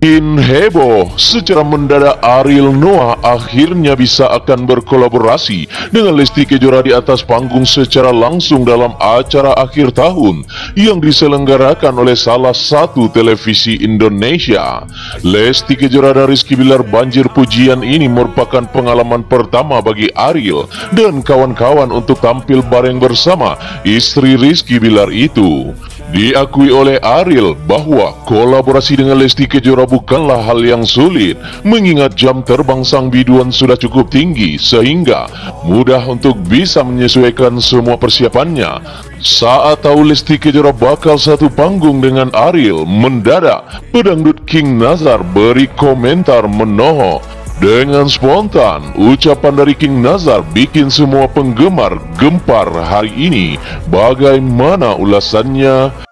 In heboh, secara mendadak Ariel Noah akhirnya bisa akan berkolaborasi dengan Lesti Kejora di atas panggung secara langsung dalam acara akhir tahun yang diselenggarakan oleh salah satu televisi Indonesia. Lesti Kejora dan Rizky Bilar banjir pujian ini merupakan pengalaman pertama bagi Ariel dan kawan-kawan untuk tampil bareng bersama istri Rizky Bilar itu. Diakui oleh Ariel bahwa kolaborasi dengan Lesti Kejora bukanlah hal yang sulit mengingat jam terbang sang biduan sudah cukup tinggi sehingga mudah untuk bisa menyesuaikan semua persiapannya. Saat tahu Lesti Kejora bakal satu panggung dengan Ariel, mendadak pedangdut King Nazar beri komentar menohok dengan spontan, ucapan dari King Nazar bikin semua penggemar gempar hari ini. Bagaimana ulasannya?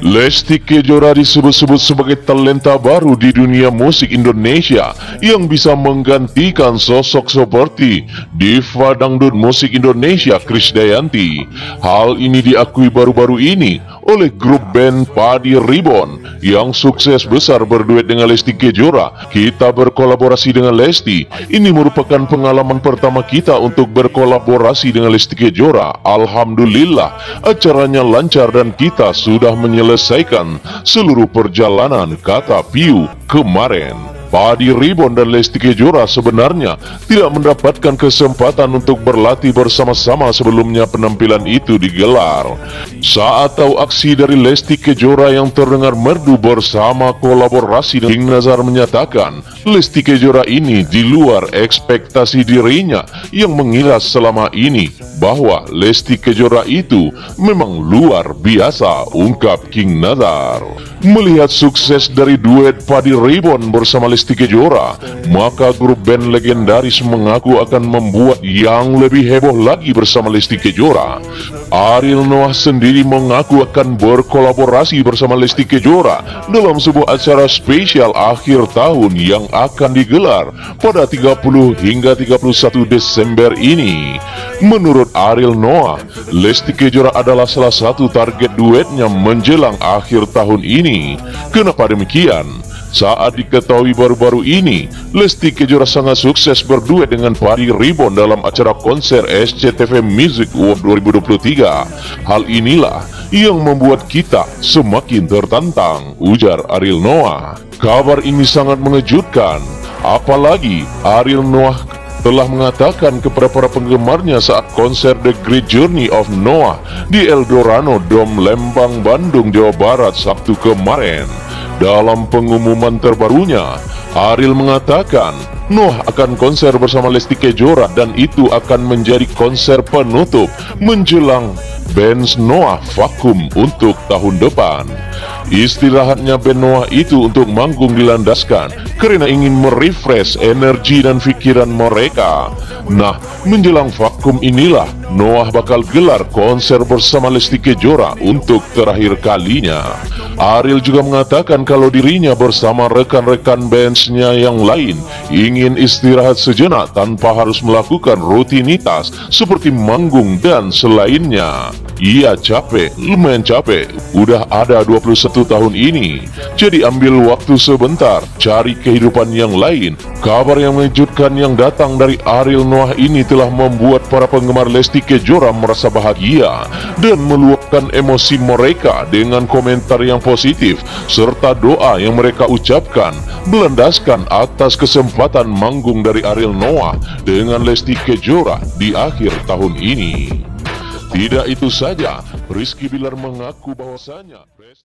Lesti Kejora disebut-sebut sebagai talenta baru di dunia musik Indonesia yang bisa menggantikan sosok seperti diva dangdut musik Indonesia Krisdayanti. Hal ini diakui baru-baru ini oleh grup band Padi Ribbon yang sukses besar berduet dengan Lesti Kejora. Kita berkolaborasi dengan Lesti. Ini merupakan pengalaman pertama kita untuk berkolaborasi dengan Lesti Kejora. Alhamdulillah, acaranya lancar dan kita sudah menyelesaikan seluruh perjalanan, kata Piu kemarin. Padi Ribbon dan Lesti Kejora sebenarnya tidak mendapatkan kesempatan untuk berlatih bersama-sama sebelumnya penampilan itu digelar. Saat tahu aksi dari Lesti Kejora yang terdengar merdu bersama kolaborasi King Nazar menyatakan Lesti Kejora ini di luar ekspektasi dirinya yang mengira selama ini bahwa Lesti Kejora itu memang luar biasa ungkap King Nazar. Melihat sukses dari duet Padi Ribbon bersama Lesti Kejora, maka grup band legendaris mengaku akan membuat yang lebih heboh lagi bersama Lesti Kejora. Ariel Noah sendiri mengaku akan berkolaborasi bersama Lesti Kejora dalam sebuah acara spesial akhir tahun yang akan digelar pada 30 hingga 31 Desember ini. Menurut Ariel Noah, Lesti Kejora adalah salah satu target duetnya menjelang akhir tahun ini. Kenapa demikian? Saat diketahui baru-baru ini, Lesti Kejora sangat sukses berduet dengan Pari Ribbon dalam acara konser SCTV Music World 2023. Hal inilah yang membuat kita semakin tertantang, ujar Ariel Noah. Kabar ini sangat mengejutkan, apalagi Ariel Noah telah mengatakan kepada para penggemarnya saat konser The Great Journey of Noah di Eldorado Dome Lembang, Bandung, Jawa Barat Sabtu kemarin. Dalam pengumuman terbarunya, Ariel mengatakan Noah akan konser bersama Lesti Kejora dan itu akan menjadi konser penutup menjelang band Noah vakum untuk tahun depan. Istirahatnya band Noah itu untuk manggung dilandaskan karena ingin merefresh energi dan pikiran mereka. Nah, menjelang vakum inilah Noah bakal gelar konser bersama Lesti Kejora untuk terakhir kalinya. Ariel juga mengatakan kalau dirinya bersama rekan-rekan bandsnya yang lain ingin istirahat sejenak tanpa harus melakukan rutinitas seperti manggung dan selainnya. Ia capek, lumayan capek, udah ada 21 tahun ini. Jadi ambil waktu sebentar, cari kehidupan yang lain. Kabar yang mengejutkan yang datang dari Ariel Noah ini telah membuat para penggemar Lesti Kejora merasa bahagia dan meluapkan emosi mereka dengan komentar yang positif serta doa yang mereka ucapkan belandaskan atas kesempatan manggung dari Ariel Noah dengan Lesti Kejora di akhir tahun ini. Tidak itu saja, Rizky Bilar mengaku bahwasanya